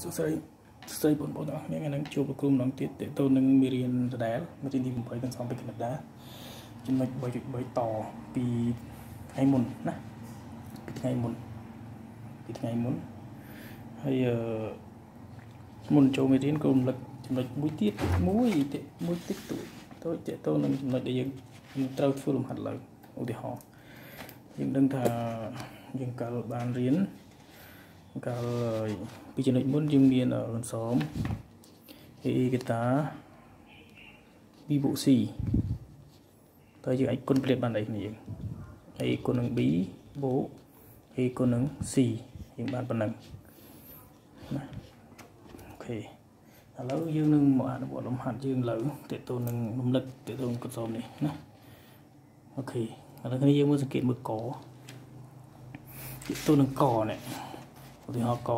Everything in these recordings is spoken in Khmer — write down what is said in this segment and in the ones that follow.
សួស្តីស្រីបងប្អូនទាំងអស់គ្នាថ្ងៃនេះជួបលោកគ្រូម្ដងទៀតតទៅនឹងមេរៀនដដែលមេរៀនទី8ទាំងសំពីកាណាដាចំណុច3.3តពីថ្ងៃមុនណាពីថ្ងៃមុនពីថ្ងៃមុនហើយអឺមុនចូលមេរៀនគ្រូរំលឹកចំណុចមួយទៀតមួយទៀតមួយតិចតួចទៅតទៅនឹងចំណុចដែលយើងត្រូវធ្វើលំហាត់ឡើងឧទាហរណ៍យើងដឹងថាយើងកាលបានរៀន កាលពីចំណុចមុនយើងមានកន្សោម A កតា B បូក C តើយើងអាចគុណប្រៀបបានអីគ្នាយើង A គុណនឹង B បូក A គុណនឹង C យើងបានប៉ុណ្ណឹងណាអូខេឥឡូវយើងនឹងមកអនុវត្តលំហាត់យើងលើតេតទៅនឹងរំលឹកតេតទៅកន្សោមនេះណាអូខេឥឡូវគ្នាយើងមើលសង្កេតមើលកតេតទៅនឹងកនេះ ឧទាហរណ៍ក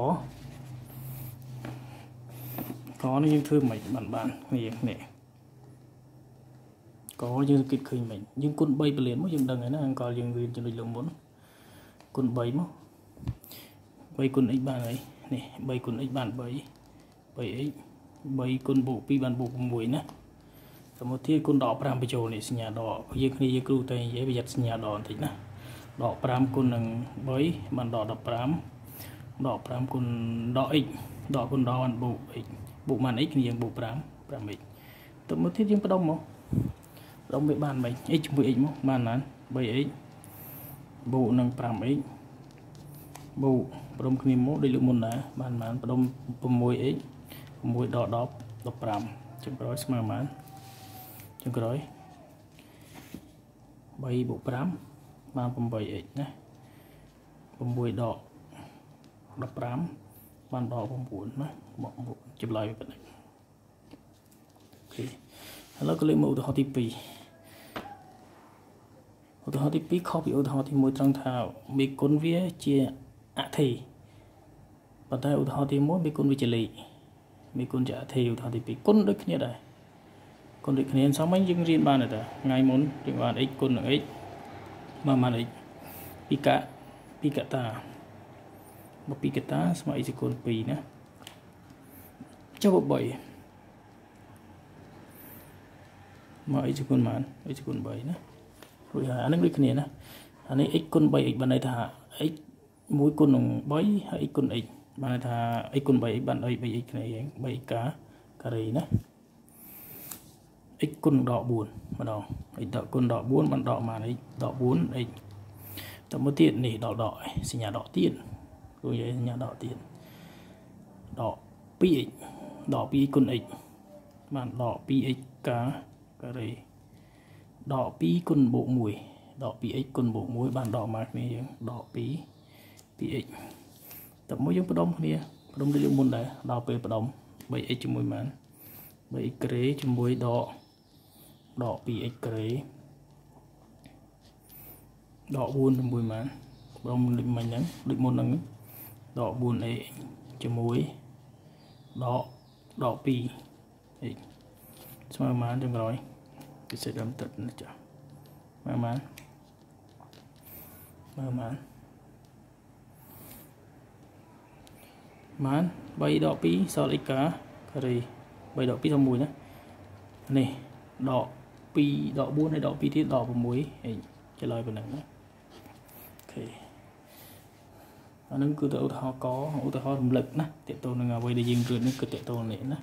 កនេះយើងធ្វើមិនបានបាននេះនេះកយើងសង្កេតឃើញមិនយើងគុណ3ពលានមកយើងដឹងហើយណាអង្កលយើងរៀនចំណុចលើមុនគុណ3មក3គុណ x បានអីនេះ3គុណ x បាន3 3x 3គុណបូក2បានបូក6ណាសមុទាគុណដក5បញ្ចូលនេះសញ្ញាដកយើងគ្នាយើងគ្រូតែនិយាយប្រយ័ត្នសញ្ញាដកបន្តិចណាដក5គុណនឹង3បានដក15 ដក5គុណដក x ដកគុណដកបានបូក x បូកបាន x គ្នាយើងបូក5 5x ទៅមកទៀតយើងបដុំមកបដុំវាបានមិន x ជាមួយ x មកបានបាន 3x បូកនឹង 5x បូកបដុំគ្នាមកដូចលើកមុនដែរបានបានបដុំ 6x 6ដក10 15ចុងក្រោយស្មើបានចុងក្រោយ3បូក5បាន 8x ណា6ដក 15បានដល់9ណាមកចម្លើយប៉ុណ្ណឹងអូខេឥឡូវក៏លេខមកឧទាហរណ៍ទី2ឧទាហរណ៍ទី2ខុសពីឧទាហរណ៍ទី1ត្រង់ថាមេគុណវាជាអធិប៉ុន្តែឧទាហរណ៍ទី1មេគុណវាជាលេខមេគុណជាអធិឧទាហរណ៍ទី2គុណដូចគ្នាដែរគុណដូចគ្នាសាមញ្ញយើងរៀនបានតែថ្ងៃមុនយើងបាន x គុណនឹង x មកបាន x ពីកពីកតា មក2កតាស្មើ x គុណ2ណាចុះ3មក x គុណប៉ុន្មាន x គុណ3ណារួចហើយអានឹងដូចគ្នាណាអានេះ x គុណ 3x បានន័យថា x 1គុណនឹង3ហើយ x គុណ x បានន័យថា x គុណ 3x បាន 3x គ្នាឯង 3x កាការ៉េណា x គុណដក4ម្ដង x ដកគុណដក4បានដកប៉ុន្មាន x ដក 4x តមកទៀតនេះដល់ដកសញ្ញាដកទៀត គួរនិយាយសញ្ញាដកទៀតដក 2x ដក 2x គុណ x បានដក 2x កាការ៉េដក2គុណបូក1ដក 2x គុណបូក1បានដកមកគ្នាយើងដក2 2x តើមួយយើងបដុំគ្នាបដុំដូចមុនដែរដល់ពេលបដុំ 3x ជាមួយបាន 3x ក្រេជាមួយដកដក 2x ក្រេដក4ជាមួយបានបដុំដូចមិញហ្នឹងដូចមុនហ្នឹង ដក 4a ជាមួយដកដក2 x ស្មើប៉ុន្មានចុងក្រោយពិសេសដើមទឹកនេះចាមើលបានមើលបានបាន3ដក2សល់ x កាការ៉េ3ដក2ដល់1ណានេះដក2ដក4ហើយដក2ទៀតដក6 x ចុះឡើយប៉ុណ្ណឹងណាអូខេ អានឹងគឺទៅឧទាហរណ៍កឧទាហរណ៍រំលឹកណាតេតទៅនឹងអ្វីដែលយើងរៀននេះគឺតេតទៅនេះណា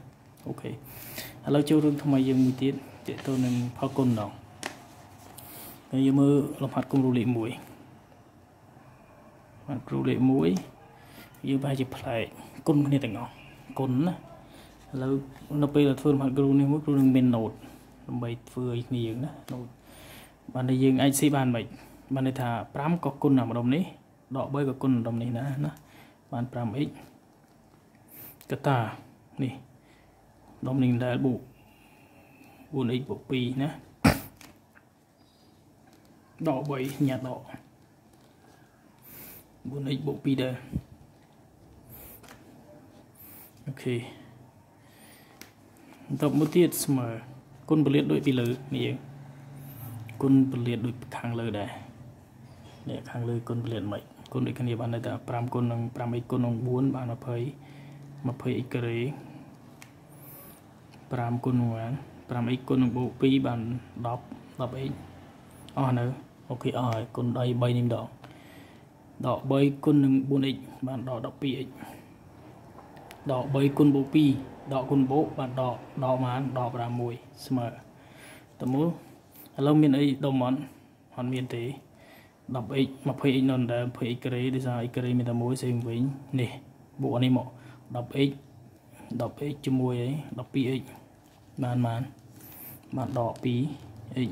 អូខេឥឡូវចូលរឿងថ្មីយើងមួយទៀតតេតទៅនឹងផលគុណដងហើយយើងមើលលំហាត់គំរូលេខ1បានគ្រូលេខ1យើងប្រហែលជាផ្លែកគុណគ្នាទាំងអស់គុណណាឥឡូវនៅពេលដែលធ្វើលំហាត់គ្រូនេះមួយគ្រូនឹងមាន note ដើម្បីធ្វើឲ្យគ្នាយើងណា note បានតែយើងអាចស៊ីបានមិនបានន័យថា5ក៏គុណអាម្ដុំនេះ ដក3ក៏គុណដុំនេះណាណាបាន 5x កតានេះដុំនេះដែលបូក 4x បូក2ណាដក3ញ៉ាត់ដក 4x បូក2ដែរអូខេបន្តមួយទៀតស្មើគុណពលិតដូចពីលើនេះយើងគុណពលិតដូចខាងលើដែរនេះខាងលើគុណពលិតមិន គុណដូចគ្នាបានន័យថា5គុណនឹង 5x គុណនឹង4បាន20 20x ការ៉េ5គុណនឹងបាន 5x គុណនឹងបូក2បាន10 10x អស់នៅអូខេអស់ហើយគុណដៃ3នេះម្ដងដក3គុណនឹង 4x បានដក 12x ដក3គុណបូក2ដកគុណបូកបានដកដកបានដក6ស្មើតើមើលឥឡូវមានអីដុំអត់អត់មានទេ 10x 20x នៅដែល 20x ការ៉េដោយសារ x ការ៉េមានតែមួយសេវិញនេះបូកនេះមក 10x 10x ជាមួយអី 12x បានបានបានដក 2x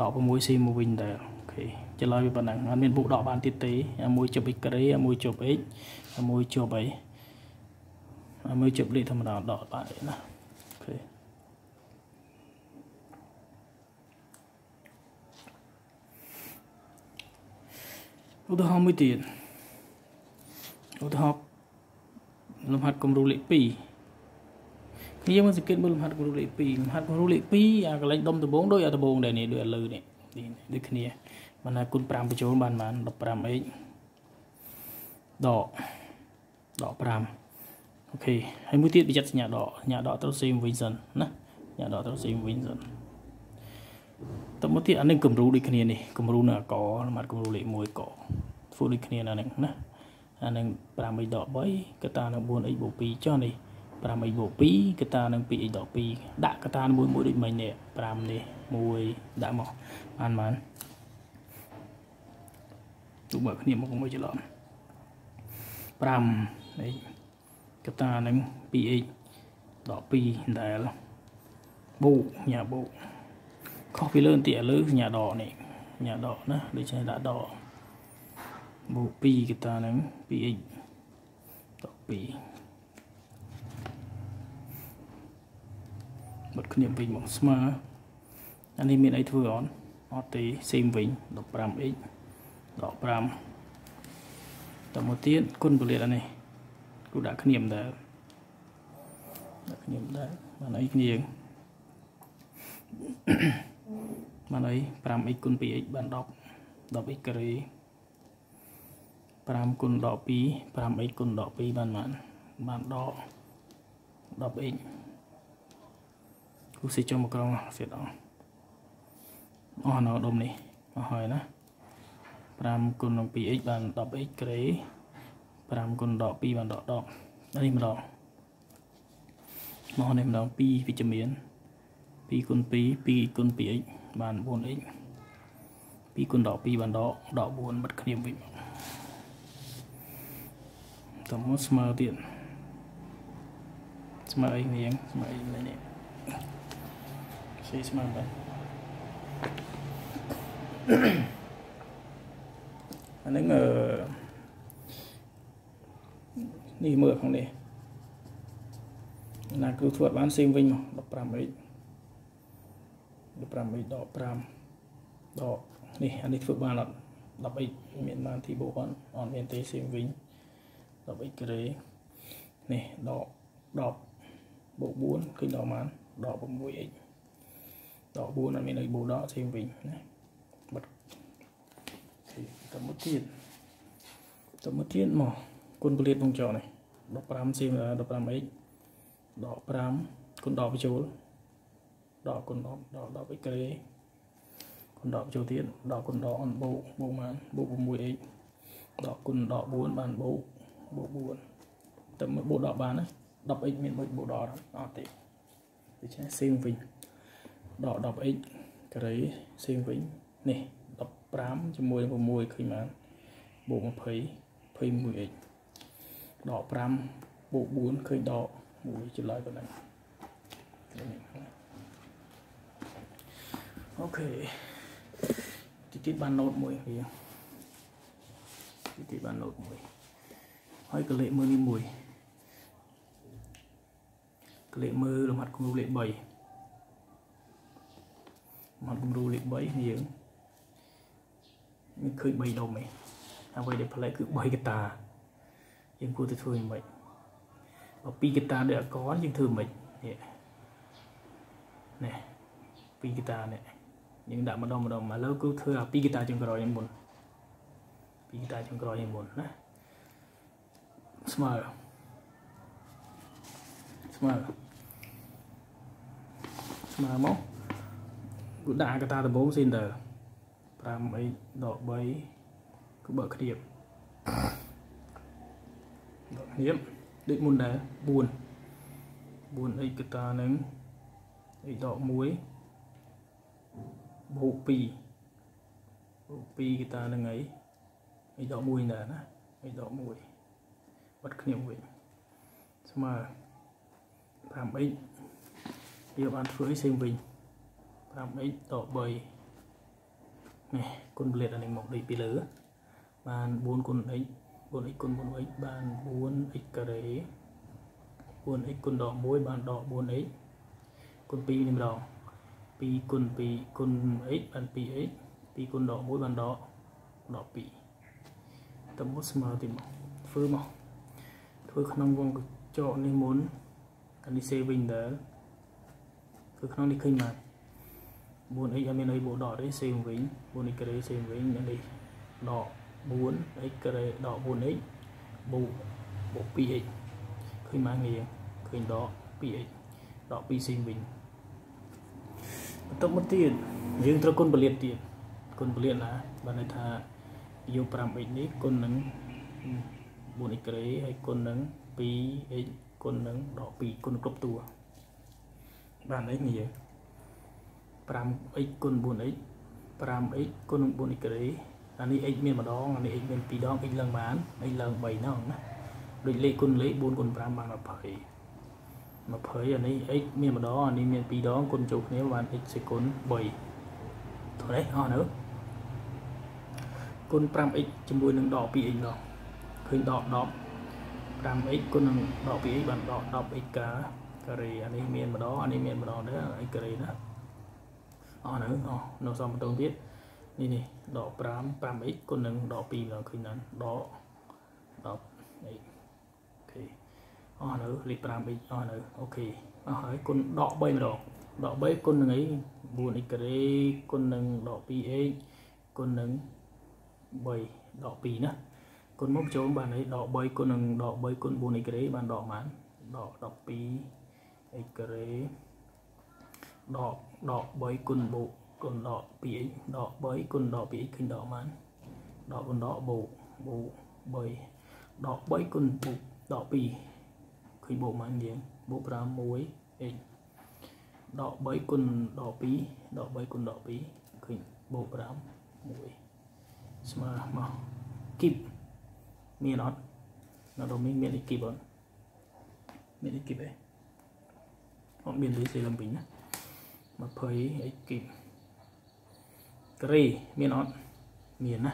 ដក6សេមកវិញដែរអូខេចន្លោះវាប៉ុណ្ណឹងអត់មានបូកដកបានទៀតទេអាមួយជប់ x ការ៉េអាមួយជប់ x អាមួយជប់អីអាមួយជប់លេខធម្មតាដកបានទេណាអូខេ ឧទាហរណ៍មួយទៀតឧទាហរណ៍លំហាត់គំរូលេខ2ខ្ញុំមកសង្កេតមើលលំហាត់គំរូលេខ2លំហាត់គំរូលេខ2អាកន្លែងដុំដំបងដូចអាដំបងដែរនេះដូចឥឡូវនេះដូចគ្នាបានណាគុណ5បញ្ចូលបានបាន 15x ដកដក5អូខេហើយមួយទៀតបញ្ជាក់សញ្ញាដកសញ្ញាដកត្រូវសេមវិញសិនណាសញ្ញាដកត្រូវសេមវិញសិន តមកទៀតអានេះគំរូដូចគ្នានេះគំរូនៅអកលំហាត់គំរូលេខ1កធ្វើដូចគ្នាណាហ្នឹងណាអានឹង 5x ដក3កតានឹង 4x បូក2ចុះនេះ 5x បូក2កតានឹង 2x ដក2ដាក់កតាមួយមួយដូចមិញនេះ5នេះ1ដាក់មកបានបានទូបើគ្នាមកមួយច្រឡំ5នេះកតានឹង 2x ដក2ដែលបូកញ៉ាបូក ខុសពីលើបន្តិចឥឡូវញ៉ាដកនេះញ៉ាដកណាដូចនេះដាក់ដកបូក2កតានឹង 2x ត2បត់គ្នាវិញមកស្មើអានេះមានអីធ្វើអត់អត់ទេសេមវិញ 15x ដក5តមកទៀតគុណពលិតអានេះគូដាក់គ្នាមិនដែរដាក់គ្នាមិនដែរបានអីគ្នា បានអី 5x គុណ 2x បាន10 10x ការ៉េ5គុណដក2 5x គុណដក2បានបានបានដក 10x គូសិចុះមកក្រងសេតអស់អស់នៅដុំនេះអស់ហើយណា5គុណនឹង 2x បាន 10x ក្រេ5គុណដក2បានដកដកនេះម្ដងមកនេះម្ដង2វិជ្ជមាន2 គុណ2 2គុណ 2x បាន 4x 2គុណដក2បានដកដក4បិទគ្នាវិញមកតមកស្មើទៀតស្មើអីនាងស្មើអីនេះស៊ីស្មើបាទអានឹងអឺនេះមើលខាងនេះណាគ្រូធ្វើបានសេមវិញមក 15x 15x ដក5ដកនេះអានេះធ្វើបានអត់ 10x មានបានទីបូកអត់អត់មានទេសេមវិញ 10x ការ៉េនេះដក10បូក4ឃើញដកបានដក 6x ដក4អត់មានអីបូកដកផ្សេងវិញណាបិទតមកទៀតតមកទៀតមកគុណពលិតវងចោនេះ15សេម 15x ដក5គុណដកបញ្ចូល ដកគុណដកដក10 x ក្រេគុណដកបញ្ចូលទៀតដកគុណដកអនបូកបូកបានបូក 6x ដកគុណដក4បានបូកបូក4តែមួយបូកដកបានណា 10x មានមួយបូកដកអត់ទេដូច្នេះសេមវិញដក 10x ការ៉េសេមវិញនេះ15ជាមួយ6ឃើញបានបូក20 21x ដក5បូក4ឃើញដក1ចន្លោះប៉ុណ្ណឹង អូខេទីទីបានណូតមួយវាទីទីបានណូតមួយហើយកលេខមើលនេះមួយកលេខមើលលំហាត់គំរូលេខ3មកគំរូលេខ3យើងមានឃើញ3ដុំឯងអ្វីដែលផ្លែកគឺ3កតាយើងគួរទៅធ្វើយ៉ាងម៉េចបើ2កតាដូចអកនយើងធ្វើមិននេះនេះ2កតានេះ យើងដាក់ម្ដងម្ដងឥឡូវគឺធ្វើអា2កតាចុងក្រោយនេះមុន2កតាចុងក្រោយនេះមុនណាស្មើស្មើស្មើមកគឺដាក់កតាដំបូងស៊ីនតើ 5x ដក3គឺបើកគ្នាបបើកគ្នាបដូចមុនដែរ4 4x កតានឹង x ដក1 បូក2បូក2កតានឹងអី x ដក1ដែរណា x ដក1បត់គ្នាវិញស្មើ 5x វាបានធ្វើអីផ្សេងវិញ 5x ដក3នេះគុណប្លេតអានេះមកដូចពីលើបាន4គុណ x 4x គុណ 4x បាន 4x ការ៉េ 4x គុណដក1បានដក 4x គុណ2នេះម្ដង 2គុណ2គុណ x បាន 2x 2គុណដក1បានដកដក2តើមកស្មើទីមកធ្វើមកធ្វើក្នុងវងកញ្ចក់នេះមុនអានេះសេវិញដែរធ្វើក្នុងនេះឃើញមក 4x អត់មានអីបូកដកទេសេវិញ 4x ការ៉េសេវិញនេះដក 4x ការ៉េដក 4x បូកបូក 2x ឃើញមកងារឃើញដក 2x ដក2សេវិញ បន្ទាប់មកទៀតយើងត្រូវគុណពលិតទៀតគុណពលិតណាបានន័យថាយក 5x នេះគុណនឹង 4x ការ៉េហើយគុណនឹង 2x គុណនឹងដក2គុណគ្រប់តួបានអីនេះយើង 5x គុណ 4x 5x គុណនឹង 4x ការ៉េអានេះ x មានម្ដងអានេះ x មាន2ដង x ឡើងបាន x ឡើង3ហ្នឹងណាដូចលេខគុណលេខ4គុណ5បាន20 20អានេះ x មានម្ដងអានេះមាន2ដងគុណចូលគ្នាបាន x សេគុណ3ត្រូវទេអស់នៅគុណ 5x ជាមួយនឹងដក 2x ម្ដងឃើញដក10 5x គុណនឹងដក 2x បានដក 10x កាការ៉េអានេះមានម្ដងអានេះមានម្ដងដែរ x ការ៉េណាអស់នៅអស់នៅសំបន្តទៀតនេះនេះដក5 5x គុណនឹងដក2ម្ដងឃើញដល់ដក 10 x អូខេ អស់នៅលេខ 5x អស់នៅអូខេអស់ហើយគុណដក3ម្ដងដក3គុណនឹងអី 4x ការ៉េគុណនឹងដក 2x គុណនឹង3ដក2ណាគុណមកចូលបានអីដក3គុណនឹងដក3គុណ 4x ការ៉េបានដកបានដក 12 x ការ៉េដកដក3គុណបូកគុណដក 2x ដក3គុណដក 2x ឃើញដកបានដកគុណដកបូកបូក3ដក3គុណបូកដក2 ឃើញបូកបានយើងបូក5 1 x ដក3គុណដក2ដក3គុណដក2ឃើញបូក5 1ស្មើមកគីបមានអត់នៅដល់មានមានអីគីបអត់មានអីគីបអីអត់មានទេសេលំវិញណា20អីគីបការ៉េមានអត់មានណា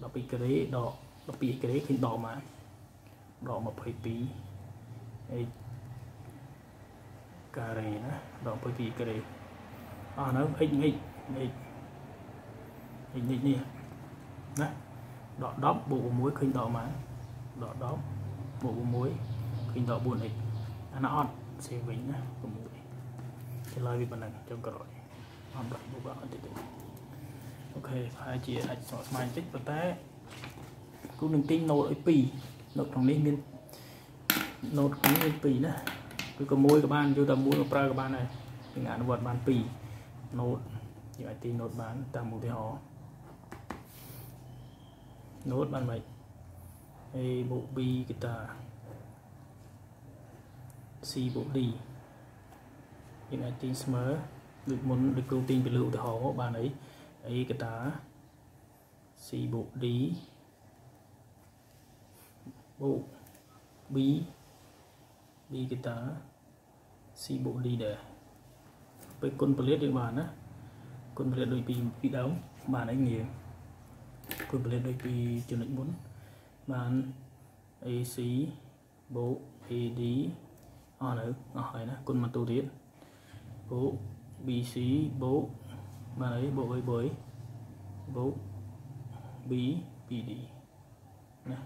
12ការ៉េដក12ការ៉េឃើញដកមកដក22 អីការ៉េណាដក22ការ៉េអស់នៅ x x x x x x នេះណាដក10បូក6ឃើញដកមកដក10បូក6ឃើញដក 4x អានោះអត់សេវិញណា6ឆ្លើយវាប៉ុណ្ណឹងចុងក្រោយអត់បាត់បូកអត់ទេអូខេប្រហែលជាអាចស្មុគស្មាញបន្តិចប៉ុន្តែគូនឹងទិញ Note ឲ្យ2 Note ក្នុងនេះមាន Note ក្នុងនេះមាន2ណាគឺក៏មួយក៏បានយកតែមួយមកប្រើក៏បានដែរយើងអនុវត្តបាន2 Note យើងអាចទិញ Note បានតាមឧទាហរណ៍ Note បានមិន A បូក B កតា C បូក D យើងអាចទិញស្មើដូចមុនដូចគ្រូទិញពីលើឧទាហរណ៍មកបានអី A កតា C បូក D បូក B B កតា C បូក D ដែរពេលគុណពលិតយើងបានណាគុណពលិតដូចពីពីដើមបានអីងារគុណពលិតដូចពីចំណុចមុនបាន AC បូក AD អស់នៅអស់ហើយណាគុណមកទូទៀតបូក BC បូកបានអីបូកអីបូកអីបូក B PD ណា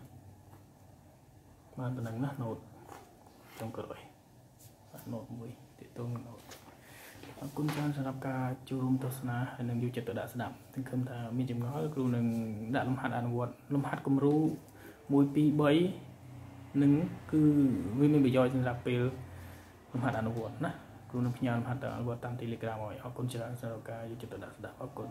បានប៉ុណ្ណឹងណា note ចុងក្រោយបាទ note មួយទាក់ទងនឹង note អរគុណច្រើនសម្រាប់ការចូលរួមទស្សនាហើយនឹងយកចិត្តទុកដាក់ស្ដាប់សង្ឃឹមថាមានចម្ងល់គ្រូនឹងដាក់លំហាត់អនុវត្តលំហាត់គំរូ1 2 3នឹងគឺវាមានប្រយោជន៍សម្រាប់ពេលលំហាត់អនុវត្តណាគ្រូនឹងផ្ញើលំហាត់អនុវត្តតាម Telegram ឲ្យអរគុណច្រើនសម្រាប់ការយកចិត្តទុកដាក់ស្ដាប់អរគុណ